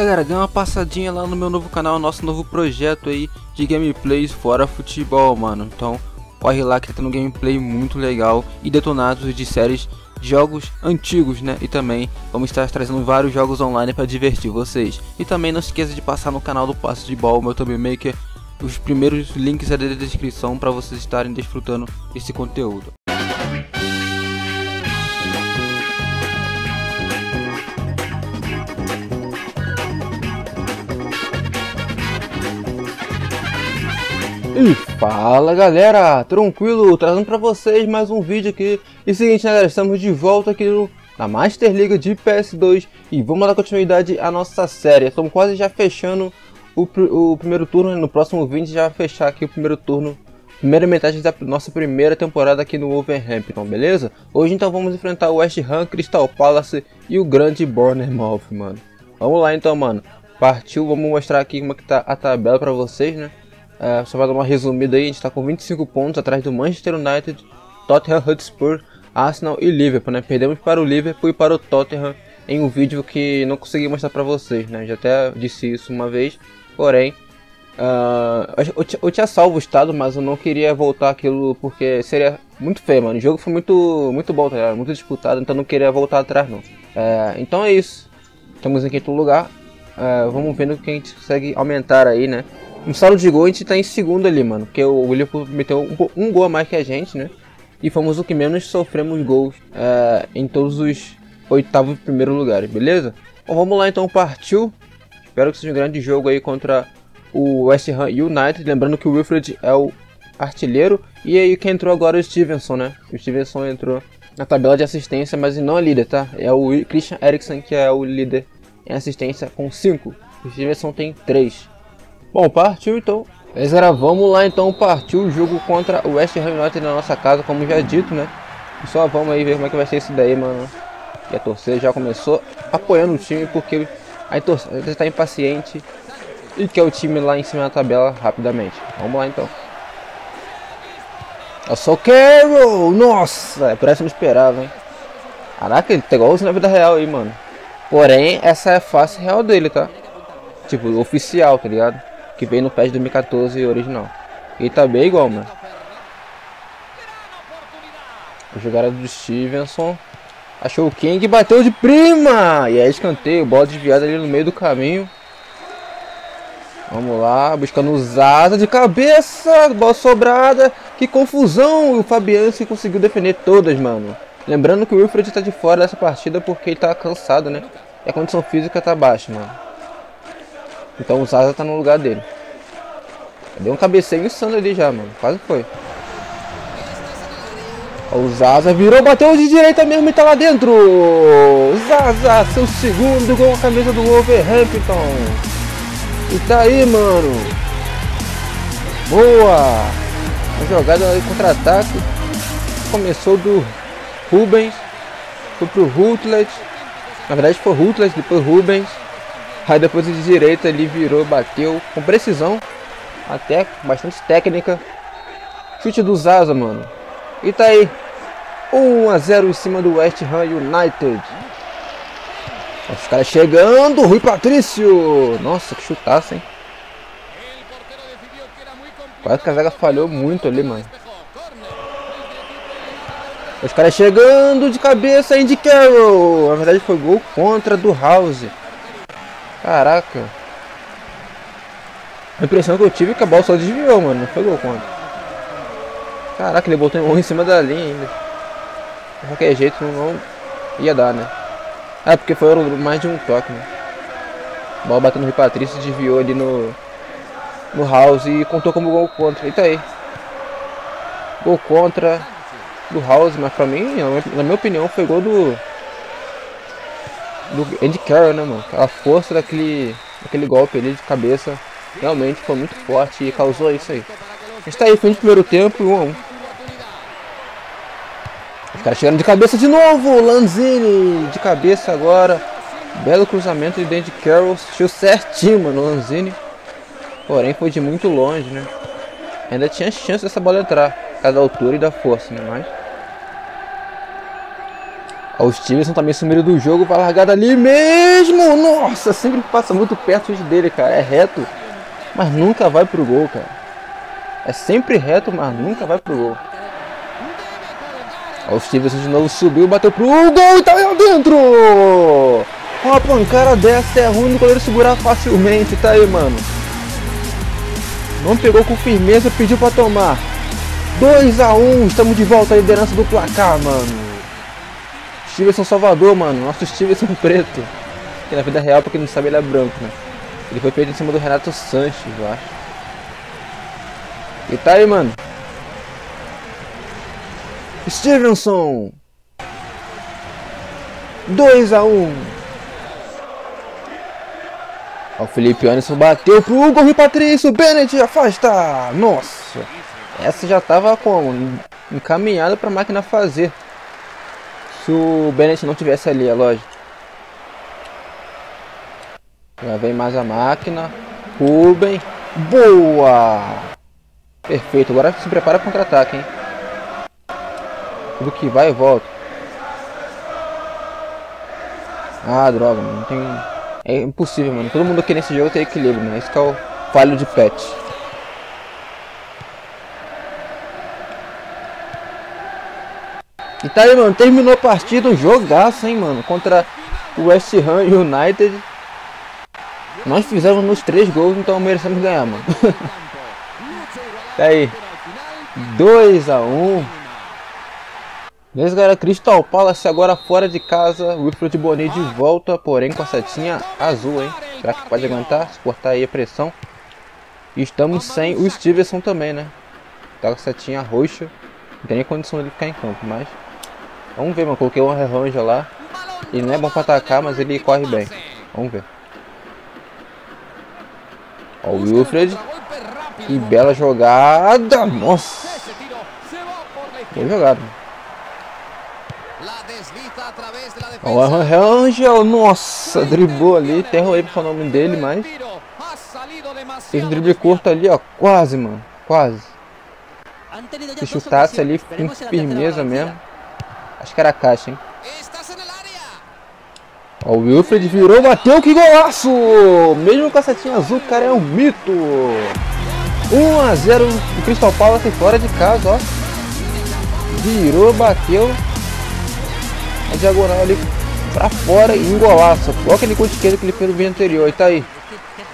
Galera, dê uma passadinha lá no meu novo canal, nosso novo projeto aí de gameplays fora futebol, mano. Então, corre lá que tá tendo gameplay muito legal e detonados de séries jogos antigos, né? E também vamos estar trazendo vários jogos online para divertir vocês. E também não se esqueça de passar no canal do Passo de Ball, meu Tube Maker. Os primeiros links aí da descrição para vocês estarem desfrutando esse conteúdo. E fala galera, tranquilo, trazendo pra vocês mais um vídeo aqui. E seguinte né, galera, estamos de volta aqui no, na Master League de PS2 E vamos dar continuidade à nossa série. Estamos quase já fechando o, o primeiro turno, no próximo vídeo já fechar aqui o primeiro turno. Primeira metade da nossa primeira temporada aqui no Wolverhampton, beleza? Hoje então vamos enfrentar o West Ham, Crystal Palace e o grande Bournemouth, mano. Vamos lá então, mano. Partiu, vamos mostrar aqui como é que tá a tabela pra vocês, né? É, só para dar uma resumida aí, a gente está com 25 pontos atrás do Manchester United, Tottenham Hotspur, Arsenal e Liverpool, né? Perdemos para o Liverpool e para o Tottenham em um vídeo que não consegui mostrar para vocês, né? Já até disse isso uma vez, porém uh, eu, eu, tinha salvo o estado, mas eu não queria voltar aquilo porque seria muito feio, mano. O jogo foi muito, muito bom, tá muito disputado, então não queria voltar atrás não. É, então é isso. Estamos em quinto lugar. É, vamos vendo que a gente consegue aumentar aí, né? No saldo de gol a gente tá em segundo ali, mano. Porque o Liverpool meteu um, um, gol a mais que a gente, né? E fomos o que menos sofremos gols é, em todos os oitavos primeiros lugares, beleza? Bom, vamos lá então, partiu. Espero que seja um grande jogo aí contra o West Ham United. Lembrando que o Wilfred é o artilheiro. E aí quem entrou agora é o Stevenson, né? O Stevenson entrou na tabela de assistência, mas não é líder, tá? É o Christian Eriksen que é o líder em assistência com 5. O Stevenson tem 3. Bom, partiu então. Beleza, vamos lá então, partiu o jogo contra o West Ham United na nossa casa, como já dito, né? Só vamos aí ver como é que vai ser isso daí, mano. E a torcida já começou apoiando o time, porque a torcida está impaciente e quer o time lá em cima da tabela rapidamente. Vamos lá então. Eu sou Carroll! Nossa, é essa eu não esperava, hein? Caraca, ele tá igualzinho na vida real aí, mano. Porém, essa é a face real dele, tá? Tipo, oficial, tá ligado? Que veio no PES 2014 original. E tá bem igual, mano. Jogada do Stevenson. Achou o King e bateu de prima! E aí escanteio, bola desviada ali no meio do caminho. Vamos lá, buscando o Zaza de cabeça, bola sobrada. Que confusão! O Fabianski conseguiu defender todas, mano. Lembrando que o Wilfred tá de fora dessa partida porque ele tá cansado, né? E a condição física tá baixa, mano. Então o Zaza tá no lugar dele. Deu um cabeceio insano ali já, mano. Quase foi. O Zaza virou, bateu de direita mesmo e tá lá dentro. Zaza, seu segundo gol a camisa do Wolverhampton. E tá aí, mano. Boa. A jogada de contra-ataque. Começou do Rubens. Foi pro Rutledge. Na verdade foi Rutledge, depois Rubens. Aí depois de direita ele virou, bateu com precisão. Até bastante técnica. Chute do Zaza, mano. E tá aí. 1 a 0 em cima do West Ham United. Os caras chegando. Rui Patrício. Nossa, que chutaço, hein. Quase que a zaga falhou muito ali, mano. Os caras chegando de cabeça, Andy Carroll. Na verdade foi gol contra do House. Caraca. A impressão que eu tive é que a bola só desviou, mano. Não foi gol contra. Caraca, ele botou um em cima da linha ainda. De qualquer jeito não ia dar, né? É, porque foi mais de um toque, né? A bola bateu no Patrício, desviou ali no, no House e contou como gol contra. Eita aí. Gol contra do House, mas pra mim, na minha opinião, foi gol do. Do Andy Carroll, né, mano? Aquela força daquele, daquele golpe ali de cabeça realmente foi muito forte e causou isso aí. Está aí, fim de primeiro tempo, 1 a 1. Os caras chegando de cabeça de novo, Lanzini de cabeça agora. Belo cruzamento de Dandy Carroll, assistiu certinho, mano, Lanzini. Porém foi de muito longe, né? Ainda tinha chance dessa bola entrar, da altura e da força, né? Mas... O Stevenson também sumiu do jogo, vai largada ali mesmo. Nossa, sempre passa muito perto dele, cara. É reto, mas nunca vai pro gol, cara. É sempre reto, mas nunca vai pro gol. O Stevenson de novo subiu, bateu pro gol e tá aí dentro. Uma pancada dessa é ruim do goleiro segurar facilmente, tá aí, mano. Não pegou com firmeza, pediu pra tomar. 2 a 1 estamos de volta à liderança do placar, mano. Stevenson Salvador, mano. Nosso Stevenson preto. Que na vida real, pra quem não sabe, ele é branco, né? Ele foi feito em cima do Renato Sanches, eu acho. E tá aí, mano. Stevenson. 2 a 1 O Felipe Anderson bateu pro Hugo e Patrício. Bennett afasta. Nossa. Essa já tava como? Encaminhada pra máquina fazer. Se o Bennett não tivesse ali, é lógico. Já vem mais a máquina. Ruben. Boa! Perfeito. Agora se prepara para contra-ataque, hein? Tudo que vai e volta. Ah, droga, mano. Não tem... É impossível, mano. Todo mundo aqui nesse jogo tem equilíbrio, né? Esse é o falho de pet. E tá aí, mano. Terminou a partida, um jogaço, hein, mano. Contra o West Ham United. Nós fizemos nos três gols, então merecemos ganhar, mano. tá aí. 2 a 1 um. Beleza, galera. Crystal Palace agora fora de casa. Wilfred Boni de volta, porém com a setinha azul, hein. Será que pode aguentar? Suportar aí a pressão. E estamos sem o Stevenson também, né. Tá com a setinha roxa. Não tem nem condição de ficar em campo, mas... Vamos ver, mano. Coloquei um Ranger lá. Ele não é bom pra atacar, mas ele corre bem. Vamos ver. Ó o Wilfred. Que bela jogada. Nossa. Boa jogada. Ó o Rangel. Nossa, driblou ali. Até errei pro nome dele, mas... Fez um drible curto ali, ó. Quase, mano. Quase. Se chutasse ali com firmeza mesmo. Acho que era a caixa, hein? Ó, o Wilfred virou, bateu, que golaço! Mesmo com a setinha azul, o cara é um mito! 1 a 0 o Crystal Palace fora de casa, ó. Virou, bateu. A diagonal ali pra fora e um golaço. Olha aquele gol esquerdo que ele fez no vídeo anterior. E tá aí.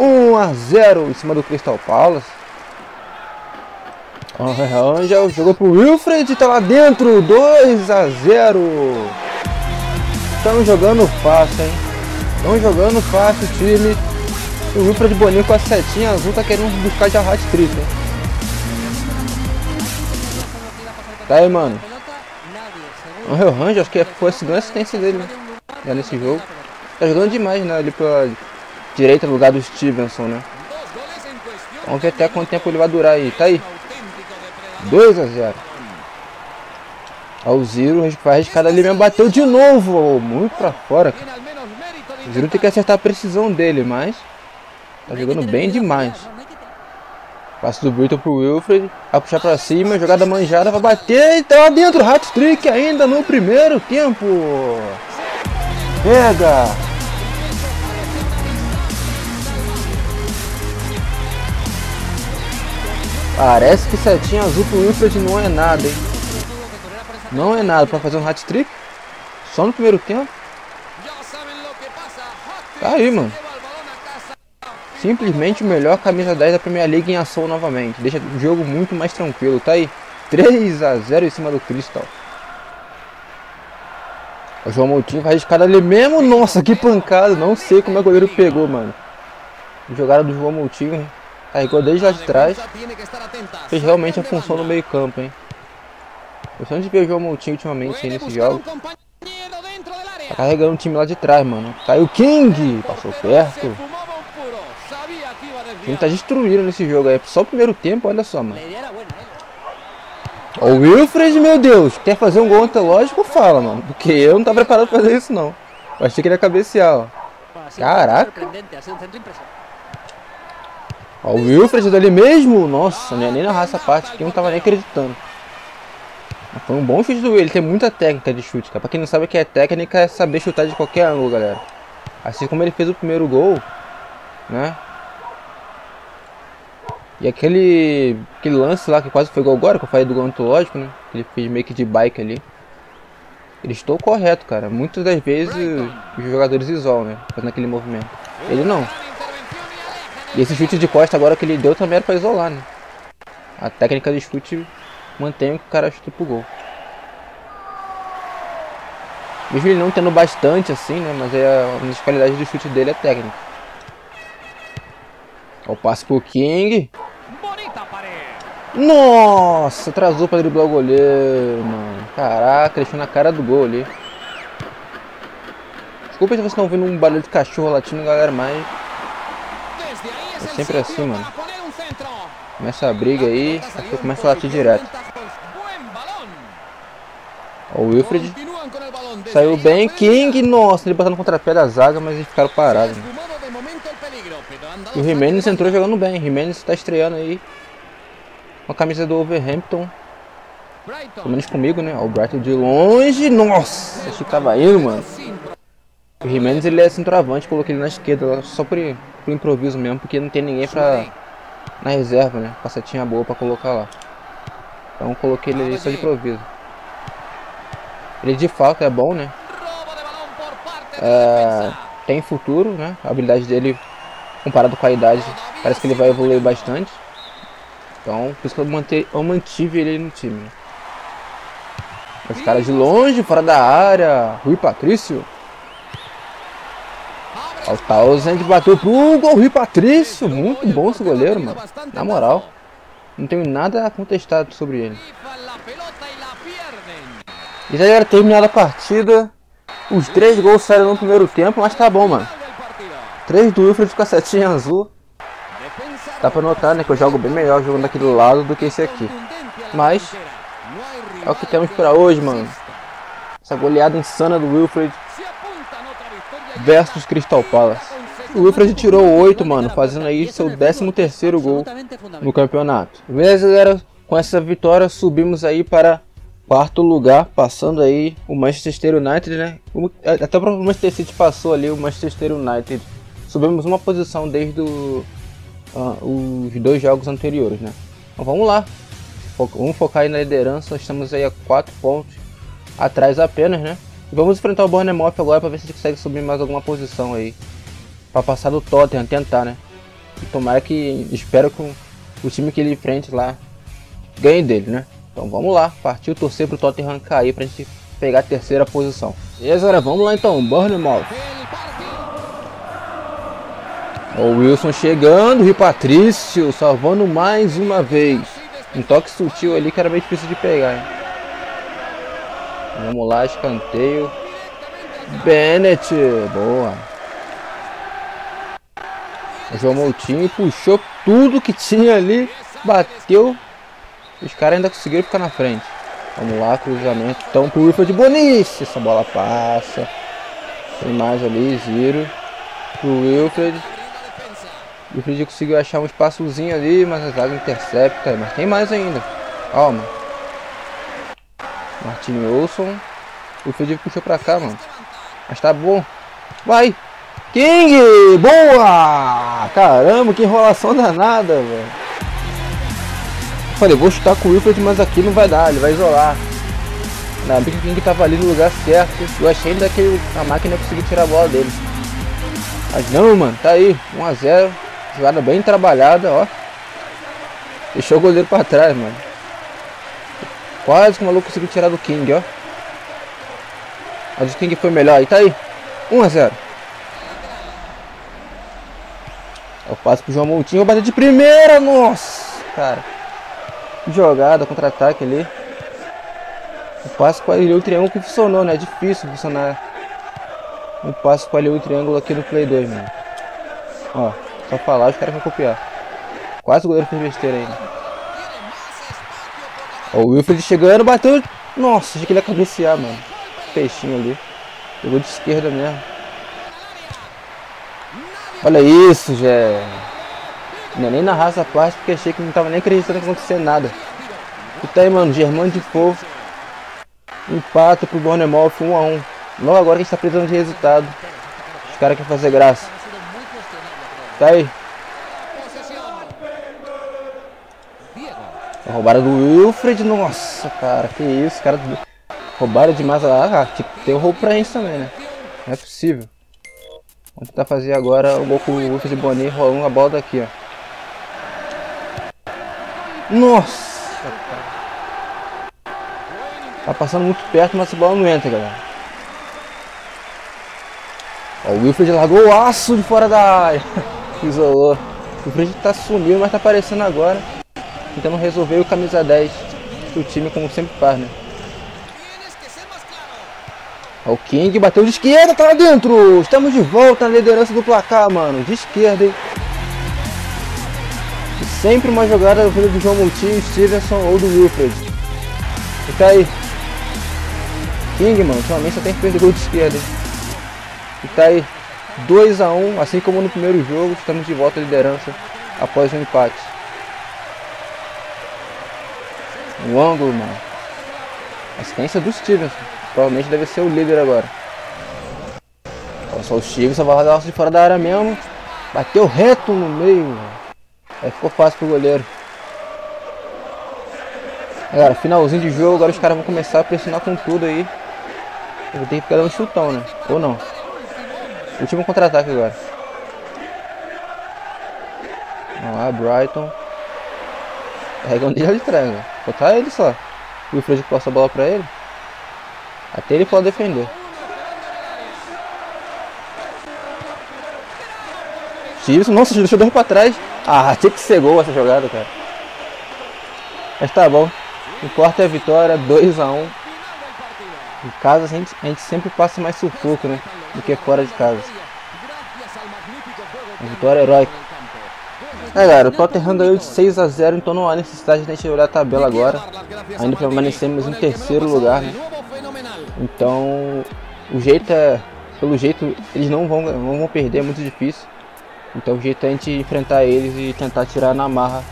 1 a 0 em cima do Crystal Palace. Angel jogou pro Wilfred, tá lá dentro, 2 a 0. Estão jogando fácil, hein? Estão jogando fácil o time. O Wilfred Boninho com a setinha azul tá querendo buscar já hat-trick, hein? Tá aí, mano. O Ranger, acho que foi a segunda assistência dele, né? Já nesse jogo. Tá jogando demais, né? Ali pela direita, no lugar do Stevenson, né? Vamos ver até quanto tempo ele vai durar aí. Tá aí. 2 a 0. Ó, o Ziro vai arriscar ali mesmo, bateu de novo, muito pra fora. O Ziro tem que acertar a precisão dele, mas tá jogando bem demais. Passo do Britton pro Wilfred, vai puxar pra cima, jogada manjada, vai bater e tá lá dentro, hat-trick ainda no primeiro tempo. Pega! Parece que setinha azul pro Wilfred não é nada, hein? Não é nada pra fazer um hat-trick. Só no primeiro tempo. Tá aí, mano. Simplesmente o melhor camisa 10 da Premier League em ação novamente. Deixa o jogo muito mais tranquilo. Tá aí. 3 a 0 em cima do Crystal. O João Moutinho vai arriscar ali mesmo. Nossa, que pancada. Não sei como é o goleiro pegou, mano. Jogada do João Moutinho. Carregou desde lá de trás. Fez realmente a função no meio campo, hein. Gostando de ver o João Moutinho ultimamente aí nesse jogo. Tá carregando o time lá de trás, mano. Caiu King! Passou perto. O time tá destruído nesse jogo aí. Só o primeiro tempo, olha só, mano. O Wilfred, meu Deus, quer fazer um gol antológico? Fala, mano. Porque eu não tava preparado pra fazer isso, não. Eu achei que ele ia cabecear, ó. Caraca. Ó, o Wilfred dali mesmo. Nossa, não ia nem narrar essa parte aqui, eu não tava nem acreditando. Foi um bom chute do Will, ele tem muita técnica de chute, cara. Pra quem não sabe o que é técnica, é saber chutar de qualquer ângulo, galera. Assim como ele fez o primeiro gol, né? E aquele, aquele lance lá que quase foi gol agora, que eu falei do gol antológico, né? Que ele fez meio que de bike ali. Ele estou correto, cara. Muitas das vezes os jogadores isolam, né? Fazendo aquele movimento. Ele não. E esse chute de costa agora que ele deu também era pra isolar, né? A técnica de chute mantém o que o cara chuta pro gol. Mesmo ele não tendo bastante assim, né? Mas é uma das qualidades do chute dele é técnica. O passe pro King. Nossa, atrasou pra driblar o goleiro, mano. Caraca, deixou na cara do gol ali. Desculpa se vocês estão ouvindo um barulho de cachorro latindo, galera, mas... É sempre assim, mano. Começa a briga aí, aqui começa a latir direto. Ó, o Wilfred saiu bem. King, nossa, ele batendo contra a pé da zaga, mas eles ficaram parados. Né? E o Jimenez entrou jogando bem. Jimenez está estreando aí. Com a camisa do Overhampton. Pelo menos comigo, né? O Brighton de longe. Nossa, achei que tava indo, mano. O Jimenez ele é centroavante, coloquei ele na esquerda só por, por improviso mesmo, porque não tem ninguém pra. na reserva, né? Passetinha boa pra colocar lá. Então coloquei ele ali só de improviso. Ele de fato é bom, né? É, tem futuro, né? A habilidade dele, comparado com a idade, parece que ele vai evoluir bastante. Então, por isso que eu, mantei, eu mantive ele no time. Né? Os caras de longe, fora da área. Rui Patrício. O Townsend bateu pro gol Rui Patrício. Muito bom esse goleiro, mano. Na moral. Não tenho nada a contestar sobre ele. E já era terminada a partida. Os três gols saíram no primeiro tempo, mas tá bom, mano. Três do Wilfred com a setinha azul. Dá pra notar, né, que eu jogo bem melhor jogando daquele lado do que esse aqui. Mas, é o que temos pra hoje, mano. Essa goleada insana do Wilfred versus Crystal Palace. O Wilfred tirou 8, mano, fazendo aí seu 13 terceiro gol no campeonato. Beleza, galera? Com essa vitória, subimos aí para quarto lugar, passando aí o Manchester United, né? Até o Manchester City passou ali, o Manchester United. Subimos uma posição desde o, uh, os dois jogos anteriores, né? Então vamos lá. Vamos focar aí na liderança, estamos aí a 4 pontos atrás apenas, né? E vamos enfrentar o Bournemouth agora para ver se a gente consegue subir mais alguma posição aí. Para passar do Tottenham, tentar, né? E tomara que, espero que o, time que ele enfrente lá ganhe dele, né? Então vamos lá, partiu torcer pro Tottenham cair pra gente pegar a terceira posição. Beleza, galera, vamos lá então, Bournemouth. O Wilson chegando, o Patrício salvando mais uma vez. Um toque sutil ali que era bem difícil de pegar. Hein? Vamos lá, escanteio. Bennett, boa. O João Moutinho puxou tudo que tinha ali, bateu os caras ainda conseguiram ficar na frente. Vamos lá, cruzamento. Então pro Wilfred Bonice. Essa bola passa. Tem mais ali, Ziro. Pro Wilfred. O Wilfred conseguiu achar um espaçozinho ali, mas a zaga intercepta. Mas tem mais ainda. Calma. Martin Olson. O Wilfred puxou pra cá, mano. Mas tá bom. Vai! King! Boa! Caramba, que enrolação danada, velho. Falei, vou chutar com o Wilfred, mas aqui não vai dar, ele vai isolar. Na Big King tava ali no lugar certo. Eu achei ainda que a máquina conseguiu tirar a bola dele. Mas não, mano, tá aí. 1x0. Jogada bem trabalhada, ó. Deixou o goleiro pra trás, mano. Quase que o maluco conseguiu tirar do King, ó. Mas o King foi melhor. E tá aí. 1x0. Eu passo pro João Montinho. Vou bater de primeira. Nossa, cara jogada, contra-ataque ali. O passe com o triângulo que funcionou, né? É difícil funcionar um passe com o triângulo aqui no Play 2, mano. Ó, só falar, os caras vão copiar. Quase o goleiro fez besteira aí. O Wilfred chegando, bateu. Nossa, achei que ele ia cabecear, mano. Peixinho ali. Pegou de esquerda mesmo. Olha isso, Jé. Não é nem na raça parte, porque achei que não tava nem acreditando que acontecer nada. E tá aí, mano, Germano de Fogo Empate pro Bournemouth 1 a 1 Logo agora que a gente tá precisando de resultado. Os caras querem fazer graça. Tá aí. Roubada do Wilfred. Nossa, cara, que isso. Cara, roubaram demais. Ah, ah tipo, tem roubo pra gente também, né? Não é possível. Vamos tentar fazer agora o gol com o Wilfred Bonet rolando a bola daqui, ó. Nossa, cara. Tá passando muito perto, mas a bola não entra, galera. Ó, o Wilfred largou o aço de fora da área. Isolou. O Wilfred tá sumindo, mas tá aparecendo agora. Tentando resolver o camisa 10 do time, como sempre faz, né? O King bateu de esquerda, tá lá dentro! Estamos de volta na liderança do placar, mano. De esquerda, hein? E sempre uma jogada do João Moutinho, Stevenson ou do Wilfred. E tá aí. King, mano, ultimamente só tem que perder gol de esquerda, hein? E tá aí, 2x1, assim como no primeiro jogo, estamos de volta à liderança após o um empate. O ângulo, mano. Assistência do Stevenson. Provavelmente deve ser o líder agora. Olha só o Stevenson vai largar de fora da área mesmo. Bateu reto no meio. Aí ficou fácil pro goleiro. Galera, finalzinho de jogo, agora os caras vão começar a pressionar com tudo aí. Eu vou que pegar um chutão, né? Ou não. Último contra-ataque agora. Vamos lá, Brighton. De trás, né? Botar ele só. O Fred passa a bola pra ele. Até ele pode defender. Stevenson, nossa, deixou dois pra trás. Ah, tinha que ser gol essa jogada, cara. Mas tá bom. Importa é a vitória, 2x1. Um. Em casa a gente, a gente sempre passa mais sufoco, né? Do que fora de casa. Uma vitória heróica. É galera, o Tottenham ganhou de 6 a 0 então não há necessidade de a gente olhar a tabela agora. Ainda permanecemos em terceiro lugar, né? Então, o jeito é. Pelo jeito, eles não vão, não vão perder, é muito difícil. Então, o jeito é a gente enfrentar eles e tentar tirar na marra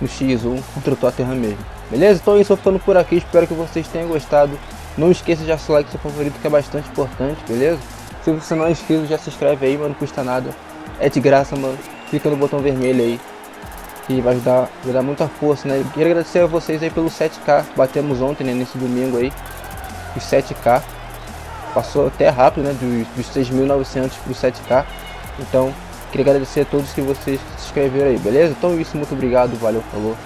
no X1 contra o Tottenham mesmo. Beleza? Então, é isso, eu ficando por aqui. Espero que vocês tenham gostado. Não esqueça de dar like seu favorito que é bastante importante, beleza? Se você não é inscrito, já se inscreve aí, mano, não custa nada. É de graça, mano. Clica no botão vermelho aí. Que vai ajudar, vai dar muita força, né? Queria agradecer a vocês aí pelo 7k. Batemos ontem, né? Nesse domingo aí. Os 7k. Passou até rápido, né? Dos, dos 6.900 para os 7k. Então, queria agradecer a todos que vocês se inscreveram aí, beleza? Então é isso, muito obrigado, valeu, falou.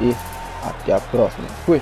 E até a próxima. Fui!